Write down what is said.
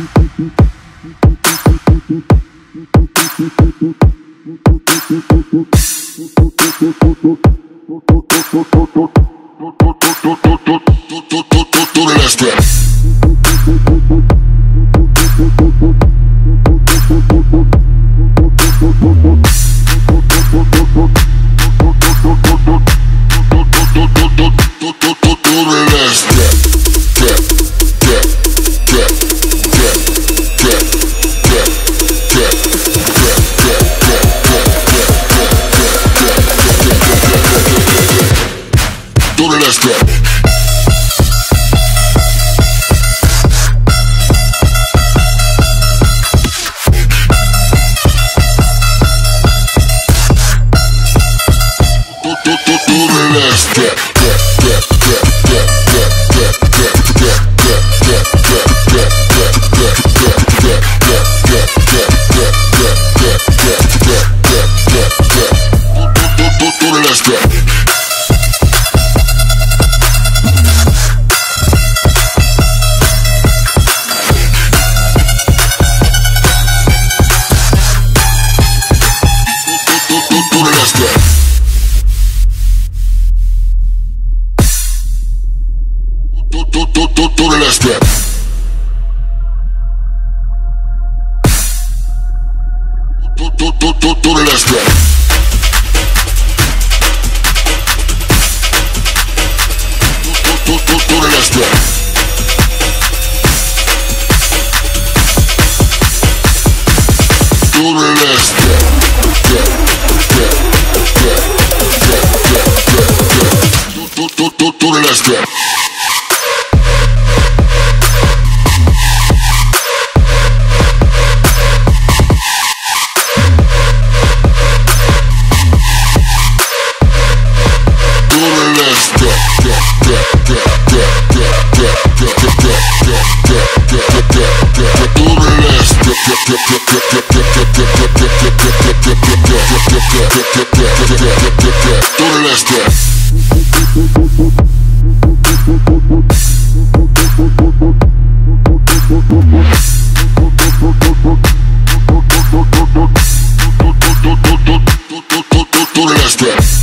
Tut tut tut Let's go. do, do, do, do the last step. Do, do, do, do, do the last step. Do, do, do, do, do the last step. Do the last step. Step. Do, do, do, do the last step. Tú eres